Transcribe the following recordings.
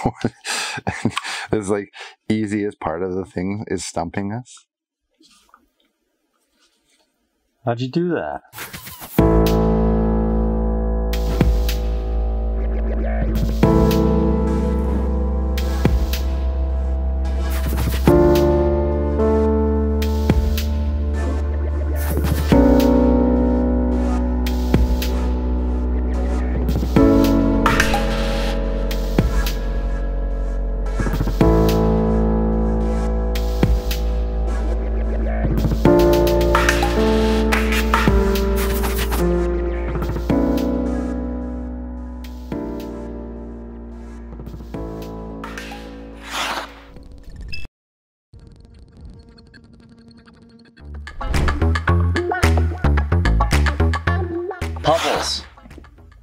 this like easiest part of the thing is stumping us. How'd you do that?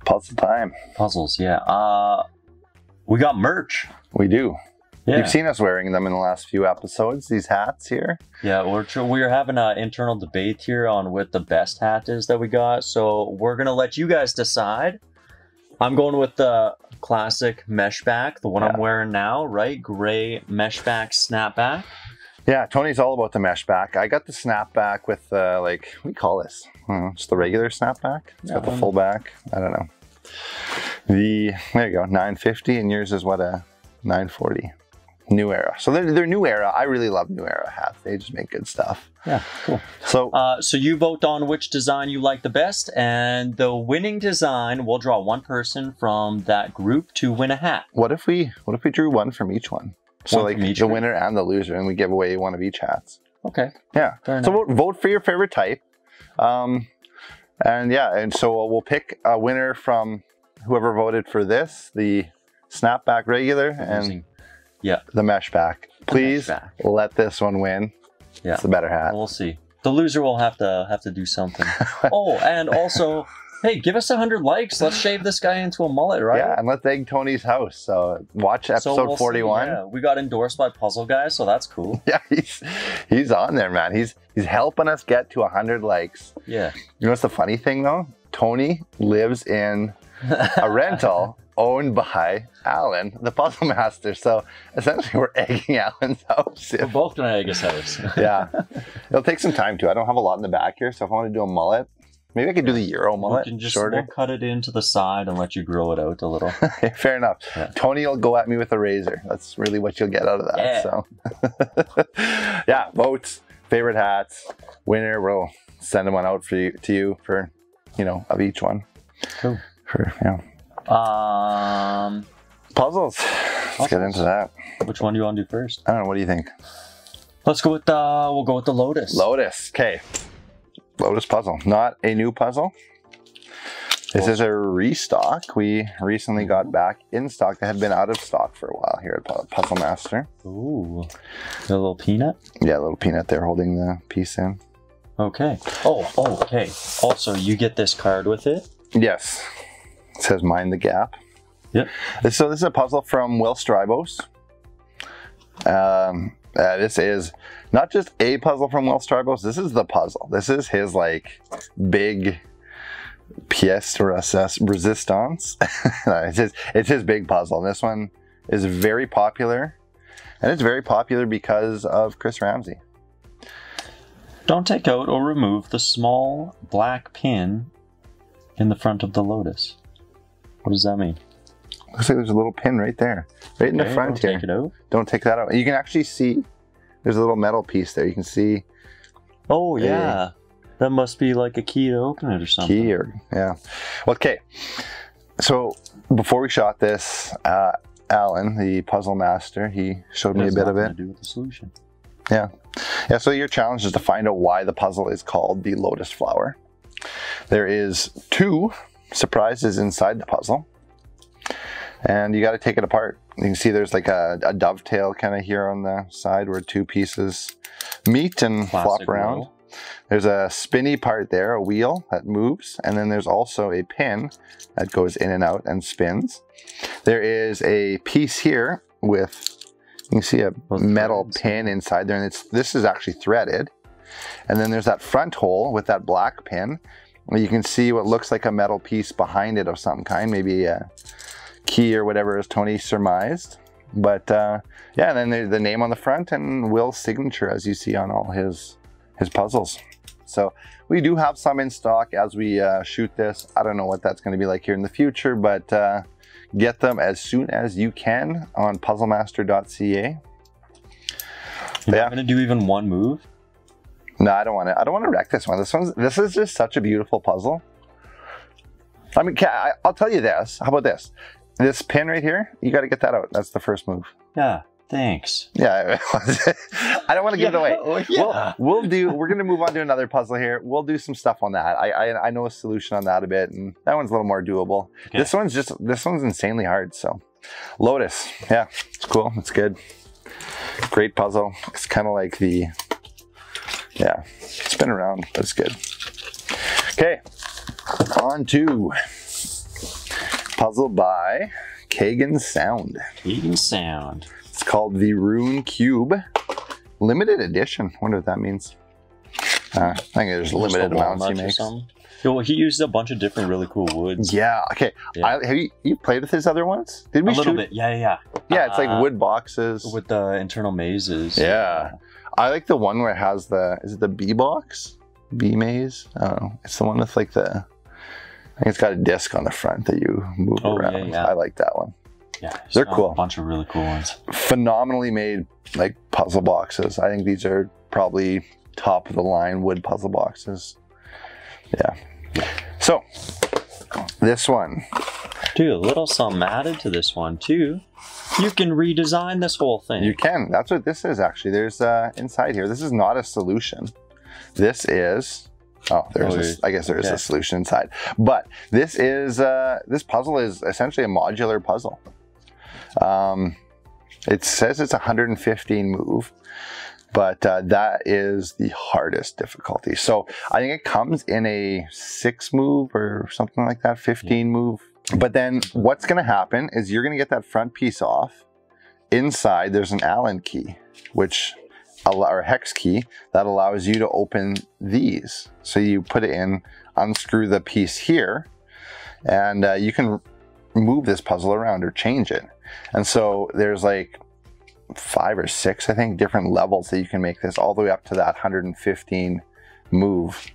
Puzzle time. Puzzles, yeah. Uh we got merch. We do. Yeah. You've seen us wearing them in the last few episodes. These hats here. Yeah, we're we're having an internal debate here on what the best hat is that we got. So we're gonna let you guys decide. I'm going with the classic mesh back, the one Yeah. I'm wearing now, right? Gray mesh back snapback. Yeah, Tony's all about the mesh back. I got the snapback with uh, like what do you call this? I don't know, just the regular snapback. It's got the full back. I don't know. The there you go, 950, and yours is what a 940. New era. So they're, they're new era. I really love new era hats. They just make good stuff. Yeah, cool. So Uh, so you vote on which design you like the best, and the winning design will draw one person from that group to win a hat. what if we what if we drew one from each one? So One like the winner and the loser, and we give away one of each hats. Okay. Yeah. So vote, vote for your favorite type. Um, and yeah, and so we'll pick a winner from whoever voted for this, the snapback regular and yeah, the mesh back. Please back. let this one win. Yeah. It's the better hat. we'll see. The loser will have to have to do something. oh, and also, hey, give us a hundred likes. Let's shave this guy into a mullet, right? Yeah, and let's egg Tony's house. So watch So episode we'll see, 41. yeah. We got endorsed by Puzzle Guys, so that's cool. Yeah, he's he's on there, man. He's he's helping us get to 100 likes. Yeah. You know what's the funny thing though? Tony lives in a rental owned by Alan, the puzzle master. So essentially, we're egging Alan's house. We're both gonna egg his house. yeah, it'll take some time too. I don't have a lot in the back here, so if I want to do a mullet, maybe I could do the Euro we mullet, can just shorter. we'll cut it into the side and let you grow it out a little. Fair enough. Yeah. Tony will go at me with a razor. That's really what you'll get out of that. Yeah. So, yeah, votes, favorite hats, winner. We'll send one out for you to you for, you know, of each one. Cool. For yeah, Um, puzzles. Let's get into that. which one do you want to do first? I don't know. What do you think? Let's go with the. We'll go with the Lotus. Lotus. Okay. Lotus puzzle. Not a new puzzle. This is a restock. We recently got back in stock that had been out of stock for a while here at Puzzle Master. Ooh, a little peanut. Yeah, a little peanut there holding the piece in. Okay. Oh, oh, okay. Also, you get this card with it. Yes. It says mind the gap. Yep. So this is a puzzle from Wil Strijbos. Um, uh, this is not just a puzzle from Wil Strijbos. This is the puzzle. This is his like big pièce de resist- resistance. it's, his, it's his big puzzle. This one is very popular. And it's very popular because of Chris Ramsey. Don't take out or remove the small black pin in the front of the Lotus. What does that mean? Looks like there's a little pin right there, right in the front don't here. Take it out. Don't take that out. You can actually see there's a little metal piece there. You can see Oh yeah, that must be like a key to open it or something. key or yeah. Okay. So before we shot this, uh, Alan, the puzzle master, he showed It me a bit of it. To do with the solution. Yeah, Yeah. So your challenge is to find out why the puzzle is called the lotus flower. There is two surprises inside the puzzle. And you got to take it apart. You can see there's like a, a dovetail kind of here on the side where two pieces meet and flop around. roll. There's a spinny part there, a wheel that moves, and then there's also a pin that goes in and out and spins. There is a piece here with you can see a Both metal threads. pin inside there, and it's this is actually threaded. And then there's that front hole with that black pin. You can see what looks like a metal piece behind it of some kind, maybe a key or whatever as Tony surmised. But uh, yeah, and then the, the name on the front and Wil's signature as you see on all his his puzzles. So we do have some in stock as we uh, shoot this. I don't know what that's going to be like here in the future, but uh, get them as soon as you can on puzzlemaster.ca. You're Yeah. not gonna do even one move. No, I don't want to. I don't want to wreck this one. This one's. This is just such a beautiful puzzle. I mean, I'll tell you this. How about this? This pin right here. You got to get that out. That's the first move. Yeah. Thanks. Yeah, I don't want to give it away. oh, yeah. We'll, we'll do. We're gonna move on to another puzzle here. We'll do some stuff on that. I, I I know a solution on that a bit, and that one's a little more doable. Okay. This one's just. This one's insanely hard. So, Lotus. Yeah, it's cool. It's good. Great puzzle. It's kind of like the. Yeah, it's been around, but it's good. Okay, on to puzzle by Kagen Sound. Kagen Sound. It's called the Rune Cube. Limited edition. Wonder what that means. Uh, I think there's limited the amounts he makes. Yeah, Well, he used a bunch of different really cool woods. Yeah. Okay. Yeah. I, have you you played with his other ones? Did a we little shoot? bit. Yeah, yeah. Yeah, it's like Uh, wood boxes. with the internal mazes. Yeah. I like the one where it has the is it the B box? B maze? I don't know. It's the one with like the I think it's got a disc on the front that you move Oh, around. yeah. I like that one. Yeah, They're cool. A bunch of really cool ones. Phenomenally made like puzzle boxes. I think these are probably top of the line wood puzzle boxes. Yeah. So this one. Dude, a little something added to this one too. You can redesign this whole thing. You can. That's what this is actually. There's uh inside here. This is not a solution. This is Oh, there's Oh, a, yeah. I guess there is a solution inside. But this is uh this puzzle is essentially a modular puzzle. Um it says it's 115 move, but uh, that is the hardest difficulty. So I think it comes in a six move or something like that, 15 move. But then what's going to happen is you're going to get that front piece off. Inside, there's an Allen key, which or hex key that allows you to open these. So you put it in, unscrew the piece here, and uh, you can move this puzzle around or change it. And so there's like five or six, I think, different levels that you can make this all the way up to that 115 move.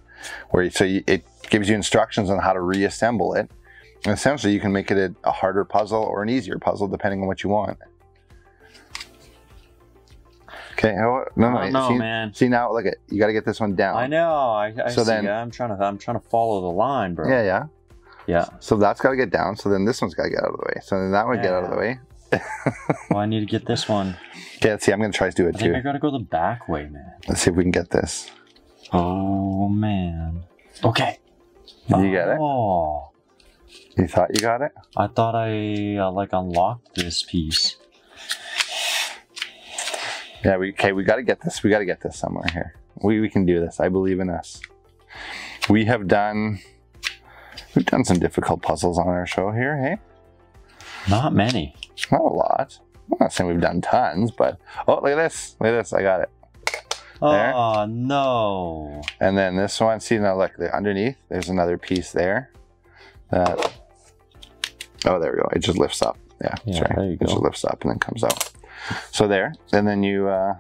Where you, so you, it gives you instructions on how to reassemble it. And essentially, you can make it a, a harder puzzle or an easier puzzle depending on what you want. Okay, oh, no, no, I know, see, man. see now, look at you got to get this one down. I know. I, I So see. then- I'm trying to. I'm trying to follow the line, bro. Yeah, yeah. Yeah. So that's got to get down. So then this one's got to get out of the way. So then that one get out of the way. Well, I need to get this one. Okay, let's see. I'm gonna try to do I it think too. I gotta go the back way, man. Let's see if we can get this. Oh man. Okay. You get it? Oh, You thought you got it? I thought I uh, like unlocked this piece. Yeah. We okay. We got to get this. We got to get this somewhere here. We we can do this. I believe in us. We have done. We've done some difficult puzzles on our show here. Hey, Not many. not a lot. I'm not saying we've done tons, but oh, look at this. Look at this. I got it. There. Oh no. And then this one, see now look, underneath, there's another piece there. That oh there we go. It just lifts up. Yeah, Yeah, there you go. It just lifts up and then comes out. So there. And then you uh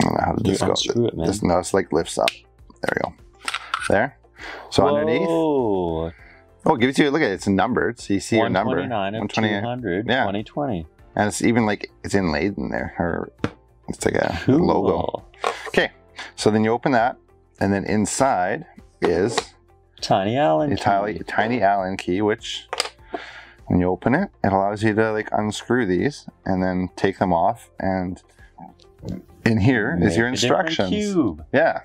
I don't know how to You this go. unscrew it, man. This no, it's like lifts up. There we go. There. So underneath. Whoa. Oh, it gives you look at it, it's numbered. So you see your number. 129 of 200. Yeah. 2020. And it's even like it's inlaid in there. Or it's like a logo. Okay. So then you open that, and then inside is Tiny Allen. key. tiny Allen key, which when you open it, it allows you to like unscrew these and then take them off. And in here is Make your a instructions. Cube. Yeah.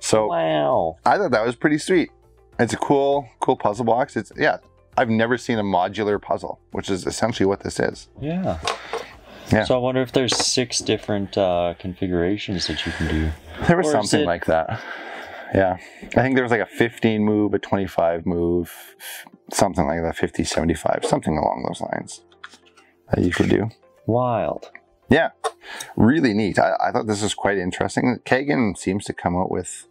So Wow. I thought that was pretty sweet. It's a cool, cool puzzle box. It's yeah. I've never seen a modular puzzle, which is essentially what this is. Yeah. Yeah. So I wonder if there's six different uh, configurations that you can do. There was Or something it- like that. Yeah. I think there was like a 15 move, a 25 move, something like that, 50, 75, something along those lines that you could do. Wild. Yeah. Really neat. I, I thought this was quite interesting. Kagen seems to come up with,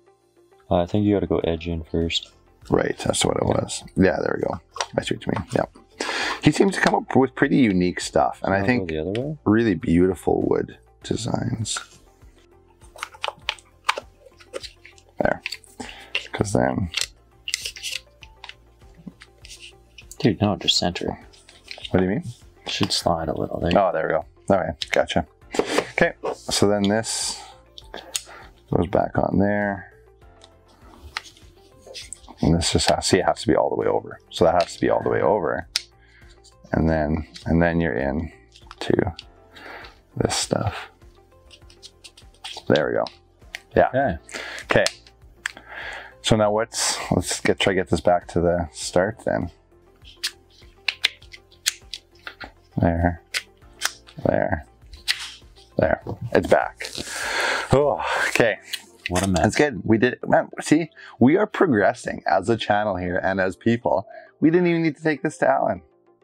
Uh, I think you got to go edge in first. right, that's what it was. Yeah, there we go. I see what you mean. Yeah. he seems to come up with pretty unique stuff, and I think the other way. really beautiful wood designs. There, because then Dude, no, just center. what do you mean? Should slide a little. There. Oh, there we go. All right, gotcha. Okay, so then this goes back on there. And this just has, see, it has to be all the way over. So that has to be all the way over. And then, and then you're in to this stuff. There we go. Yeah. Okay. So now what's, let's get, try to get this back to the start then. There. There. There. It's back. Oh, okay. What a mess. That's good. We did, man, see, we are progressing as a channel here and as people. We didn't even need to take this to Alan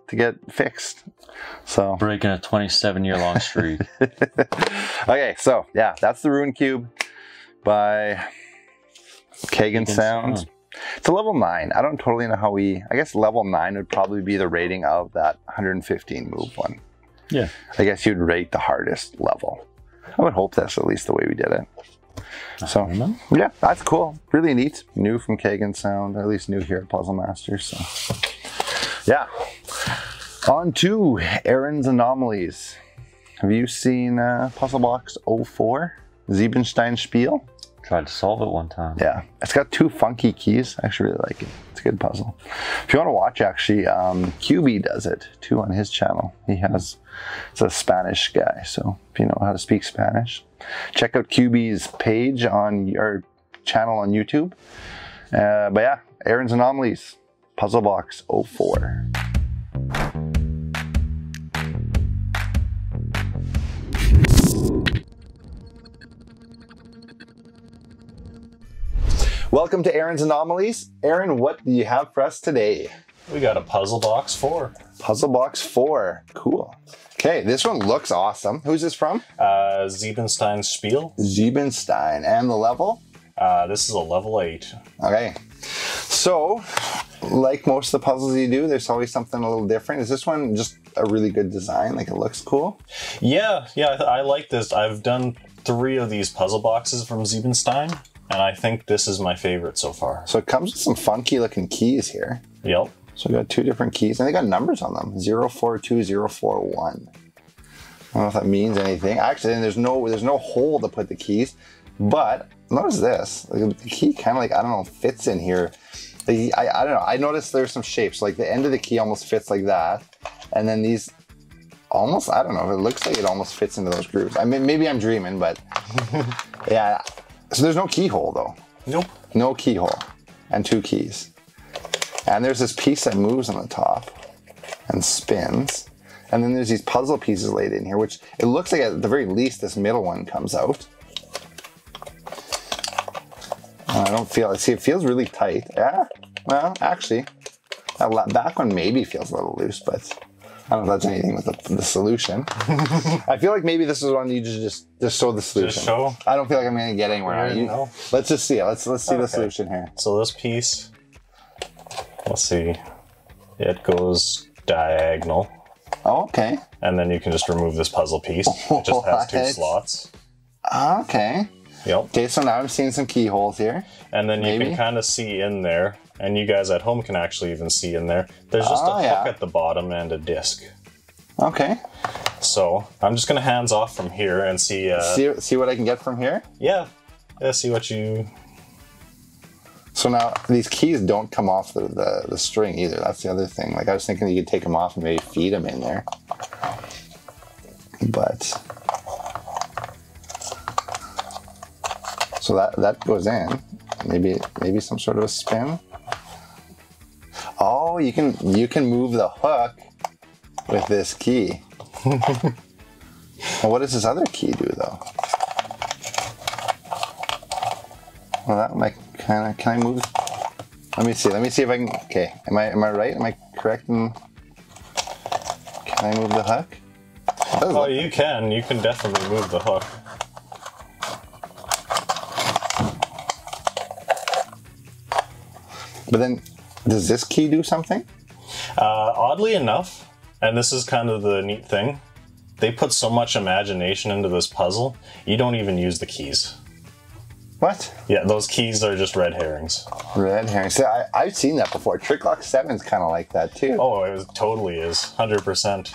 to get fixed. So, Breaking a 27 year long streak. okay, so yeah, that's the Rune Cube by Kagen Kagen Sound. Sound. It's a level nine. I don't totally know how we. I guess level nine would probably be the rating of that 115 move one. Yeah. I guess you'd rate the hardest level. I would hope that's at least the way we did it. So I yeah, that's cool. Really neat. New from Kagen Sound, at least new here at Puzzle Masters. So yeah. On to Aaron's Anomalies. Have you seen uh, Puzzle Box 04? Siebenstein Spiel? Tried to solve it one time. Yeah, it's got two funky keys. I actually really like it. It's a good puzzle. If you want to watch, actually, um, Cuby does it too on his channel. He has, it's a Spanish guy, so if you know how to speak Spanish, check out Cuby's page on your channel on YouTube. Uh, but yeah, Aaron's Anomalies, Puzzle Box 04. Welcome to Aaron's Anomalies. Aaron, what do you have for us today? We got a puzzle box four. Puzzle Box 4. Cool. Okay, this one looks awesome. Who's this from? Uh, Siebenstein Spiel. Siebenstein. And the level? Uh, this is a level eight. Okay. So, like most of the puzzles you do, there's always something a little different. Is this one just a really good design? Like it looks cool? Yeah, yeah, I, I like this. I've done three of these puzzle boxes from Siebenstein, and I think this is my favorite so far. So it comes with some funky looking keys here. Yep. So we got two different keys, and they got numbers on them: 042, 041. I don't know if that means anything. Actually, and there's no there's no hole to put the keys, but notice this: like, the key kind of like I don't know fits in here. The, I, I don't know. I noticed there's some shapes. Like the end of the key almost fits like that, and then these almost I don't know. It looks like it almost fits into those grooves. I mean, maybe I'm dreaming, but yeah. So there's no keyhole though. Nope. No keyhole, and two keys. And there's this piece that moves on the top and spins. And then there's these puzzle pieces laid in here, which it looks like at the very least this middle one comes out. I don't feel it. See, it feels really tight. Yeah. Well, actually, that back one maybe feels a little loose, but I don't know if that's anything with the, the solution. I feel like maybe this is one you just just just show the solution. Just show? I don't feel like I'm gonna get anywhere. You- know. Let's just see it. Let's let's see the solution here. So this piece, let's see, it goes diagonal, Oh, okay. and then you can just remove this puzzle piece. It just has two slots. Ah, okay. Yep. Okay, so now I'm seeing some keyholes here. And then you can kind of see in there, and you guys at home can actually even see in there. There's just Oh, a hook yeah. at the bottom and a disc. Okay. So I'm just gonna hands off from here and see. Uh, See see what I can get from here. yeah, yeah. See what you. So now these keys don't come off the, the, the string either. That's the other thing. Like I was thinking you could take them off and maybe feed them in there. But so that that goes in. Maybe maybe some sort of a spin. Oh, you can you can move the hook with this key. well, what does this other key do though? Well, that might kind of. Can I move? Let me see. Let me see if I can. Okay. Am I am I right? Am I correct? In, can I move the hook? Oh, look- you can. You can definitely move the hook. But then, does this key do something? Uh, oddly enough, and this is kind of the neat thing, they put so much imagination into this puzzle, you don't even use the keys. What? Yeah, those keys are just red herrings. Red herrings. So I, I've seen that before. Trick Lock 7 is kind of like that too. Oh, it was, totally is. 100%.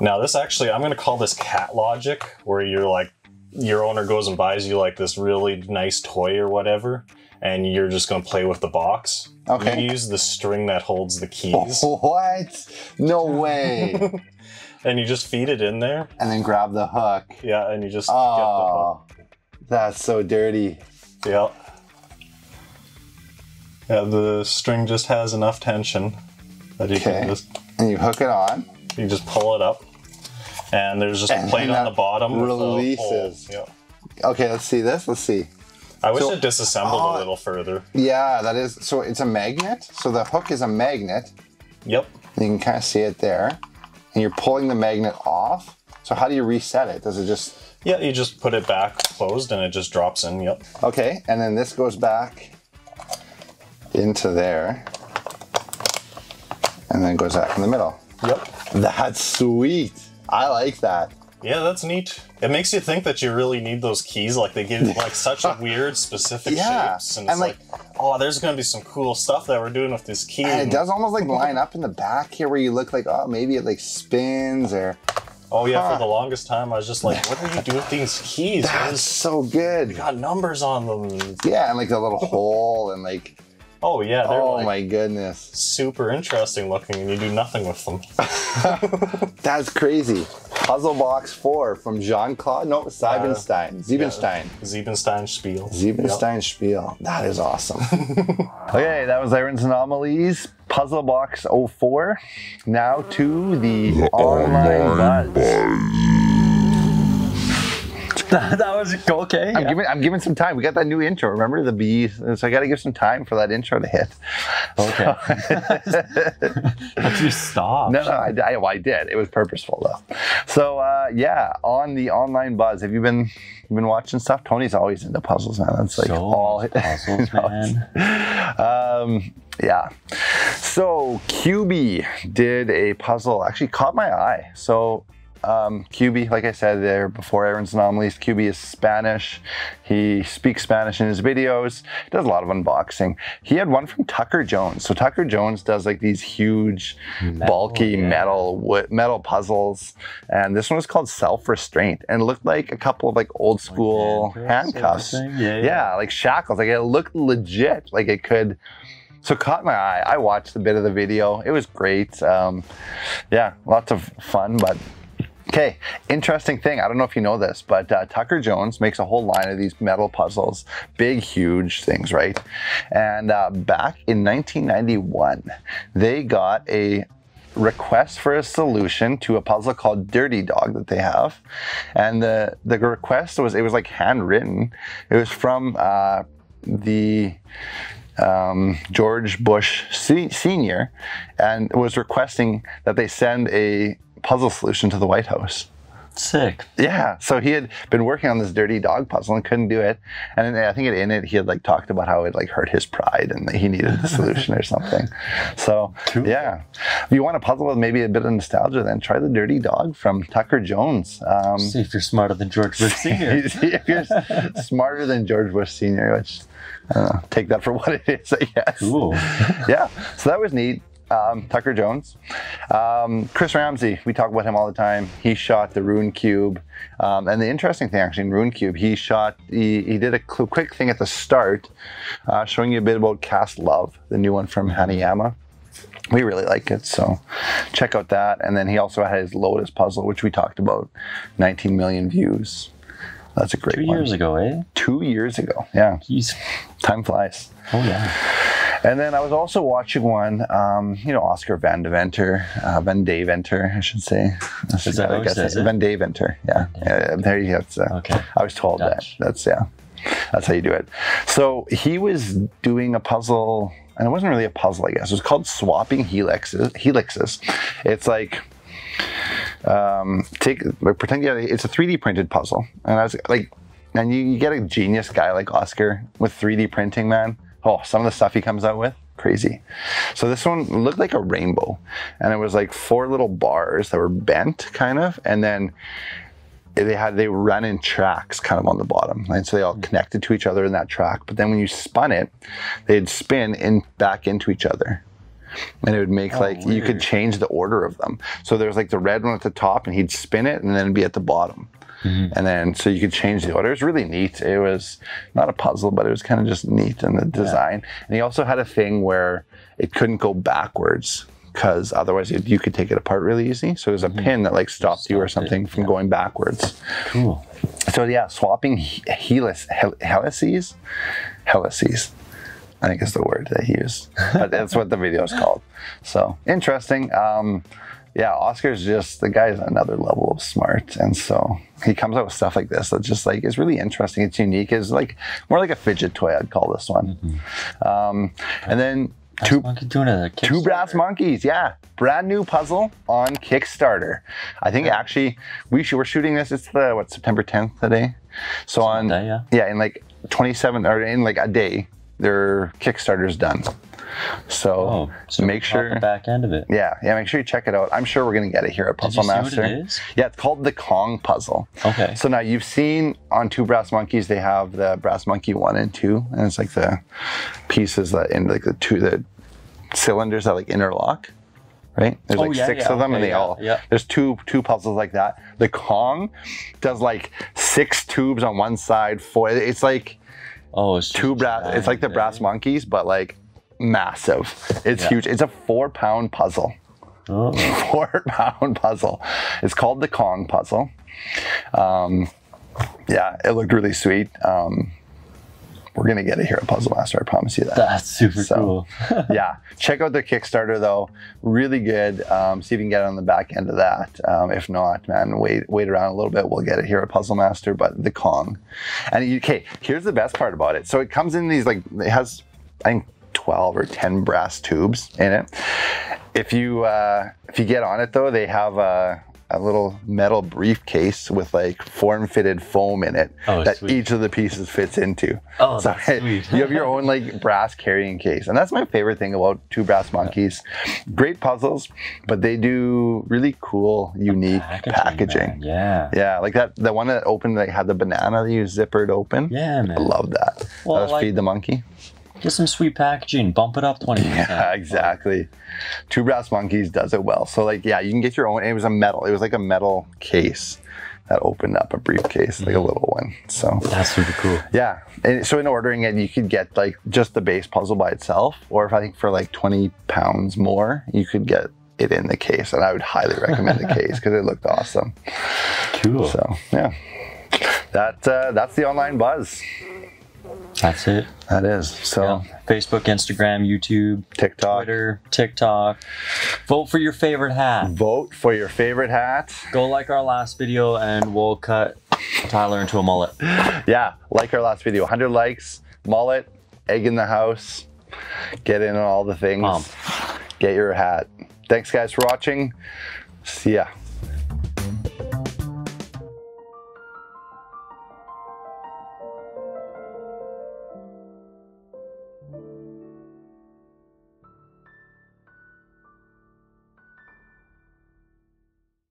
Now, this actually, I'm going to call this cat logic, where you're like, your owner goes and buys you like this really nice toy or whatever, and you're just going to play with the box. Okay. You use the string that holds the keys, What? No way. and you just feed it in there. and then grab the hook. Yeah, and you just Oh, get the oh, hook. that's so dirty. hook. Yeah. The string just has enough tension that you Okay. can just And you hook it on. you just pull it up, and there's just a plate on the bottom. with a hole. releases. Yeah. Okay, let's see this. Let's see. I wish So- it disassembled Oh. a uh, little further. Yeah, that is. So it's a magnet. So the hook is a magnet. Yep. You can kind of see it there. And you're pulling the magnet off. So how do you reset it? Does it just. Yeah, you just put it back closed and it just drops in. Yep. Okay, and then this goes back into there. And then goes back in the middle. Yep. That's sweet. I like that. Yeah, that's neat. It makes you think that you really need those keys. Like they give like such weird specific Yeah, shapes, and it's and, like, like- oh, there's gonna be some cool stuff that we're doing with this key. And it does almost like line up in the back here where you look like, oh, maybe it like spins or. Oh yeah, Huh. for the longest time I was just like, what are you doing with these keys? That's so good. got numbers on them. Yeah, and like the little hole and like, Oh yeah, they're oh like my goodness. super interesting looking, and you do nothing with them. That's crazy. Puzzle Box 4 from Jean Claude, no, Siebenstein. Siebenstein. Siebenstein Spiel. Siebenstein Spiel. That is awesome. okay, that was Aaron's Anomalies Puzzle Box 04. Now to the online buzz. that, that was okay. I'm giving I'm giving some time. We got that new intro. Remember the bees? So I got to give some time for that intro to hit. Okay. But you stopped. No, no, I, I, well, I did. It was purposeful though. So uh, yeah, on the online buzz, have you been you been watching stuff? Tony's always into puzzles, man. That's like So all puzzles, man. um, yeah. So Cuby did a puzzle. Actually, caught my eye. So um, Cuby, like I said there before, Aaron's Anomalies. Cuby is Spanish. He speaks Spanish in his videos. He does a lot of unboxing. He had one from Tucker Jones. So Tucker Jones does like these huge, bulky yeah. metal metal puzzles, and this one was called Self Restraint, and looked like a couple of like old school handcuffs, handcuffs. Yeah, yeah. yeah, like shackles. Like it looked legit. Like it could. So caught my eye. I watched a bit of the video. It was great. Um, yeah, lots of fun. But okay, interesting thing. I don't know if you know this, but uh, Tucker Jones makes a whole line of these metal puzzles, big, huge things, right? And uh, back in 1991, they got a request for a solution to a puzzle called Dirty Dog that they have, and the the request was it was like handwritten. It was from uh, the um, George Bush se- Senior, and was requesting that they send a puzzle solution to the White House. Sick. Yeah, so he had been working on this dirty dog puzzle and couldn't do it, and I think in it he had like talked about how it like hurt his pride and that he needed the solution or something. So yeah, if you want a puzzle with maybe a bit of nostalgia, then try the Dirty Dog from Tucker Jones. Um, See if you're smarter than George Bush Senior. if you're smarter than George Bush Senior, which I don't know, take that for what it is, I guess. Cool. Yeah, so that was neat. Um, Tucker Jones, um, Chris Ramsey. We talk about him all the time. He shot the Rune Cube, um, and the interesting thing actually in Rune Cube, he shot. He, he did a cl- quick thing at the start, uh, showing you a bit about Cast Love, the new one from Hanayama. We really like it, so check out that. And then he also had his Lotus puzzle, which we talked about, 19 million views. That's a great Two one. years ago, eh? Two years ago, yeah. He's. Time flies. Oh yeah. And then I was also watching one, um, you know, Oskar Van Deventer, uh, Van Deventer, I should say. That's Is that I guess says it? Van Deventer, yeah. Uh, there you go. It's, uh, Okay. I was told Dutch. that. That's, yeah, that's how you do it. So he was doing a puzzle, and it wasn't really a puzzle, I guess. It was called Swapping Helixes. helixes. It's like, um, take pretend you it's a 3D printed puzzle, and I was like, and you, you get a genius guy like Oskar with 3D printing, man. Oh, some of the stuff he comes out with, crazy. So this one looked like a rainbow, and it was like four little bars that were bent, kind of, and then they had they run in tracks kind of on the bottom and so they all hmm. connected to each other in that track but then when you spun it they'd spin in back into each other. And it would make oh, like you could change the order of them. So there's like the red one at the top and he'd spin it and then it'd be at the bottom and then so you could change the order. It was really neat. It was not a puzzle but it was kind of just neat in the design. And he also had a thing where it couldn't go backwards because otherwise it, you could take it apart really easy. So there's a pin that like stopped you or Stopped it, something from going backwards. Cool. so yeah, swapping he- helice, hel- helices, helices, I think is the word they use. But that's what the video is called. So interesting. Um, yeah, Oskar's just the guy's another level of smart, and so he comes out with stuff like this that's just like is really interesting. It's unique. It's like more like a fidget toy. I'd call this one. Um, and then two Monkey doing a Two brass monkeys, yeah, brand new puzzle on Kickstarter. I think actually we should, we're shooting this. It's the what September 10th today. So on Sunday, yeah. in like 27 or in like a day, their Kickstarter's done. So, Oh, so make sure. the back end of it. Yeah, yeah, make sure you check it out. I'm sure we're gonna get it here at Did you Puzzle see what Master. it is? Yeah, it's called the Kong puzzle. Okay. So now you've seen on two brass monkeys, they have the brass monkey one and two, and it's like the pieces that in like the two the cylinders that like interlock. Right? There's Oh, like yeah, six yeah, of them, and they yeah, all yeah. there's two two puzzles like that. The Kong does like six tubes on one side. Four. It's like Oh, it's two brass. It's like the brass monkeys, but like massive. It's Yeah. huge. It's a four pound puzzle Four-pound puzzle. It's called the Kong puzzle. Um, yeah, it looked really sweet. Um, we're gonna get it here at Puzzle Master. I promise you that. that's super So- cool. yeah, check out their Kickstarter though. Really good. Um, see if you can get it on the back end of that. Um, if not, man, wait wait around a little bit. We'll get it here at Puzzle Master. But the Kong, and okay, here's the best part about it. So it comes in these like it has I think 12 or 10 brass tubes in it. If you uh, if you get on it though, they have a, a little metal briefcase with like form-fitted foam in it Oh, that sweet. each of the pieces fits into. Oh, so that's sweet. you have your own like brass carrying case, and that's my favorite thing about two brass monkeys. Great puzzles, but they do really cool, unique packaging. man. Yeah. Yeah, like that the one that opened that had the banana that you zippered open. Yeah, man. I love that. Well, that was like- feed the monkey. Get some sweet packaging. Bump it up 20%. Yeah, exactly. Two Brass Monkeys does it well. So like, yeah, you can get your own. It was a metal. It was like a metal case that opened up a briefcase, Mm-hmm. like a little one. So That's super cool. yeah. And so in ordering it, you could get like just the base puzzle by itself, or if I think for like twenty pounds more, you could get it in the case. And I would highly recommend the case because it looked awesome. Cool. So yeah, that uh, that's the online buzz. That's it. That is so Yeah. Facebook, Instagram, YouTube, TikTok. Twitter, TikTok. Vote for your favorite hat. Vote for your favorite hat. Go like our last video and we'll cut Tyler into a mullet. yeah, like our last video, 100 likes, mullet, egg in the house, get in on all the things, Mom. get your hat. Thanks, guys, for watching. See ya.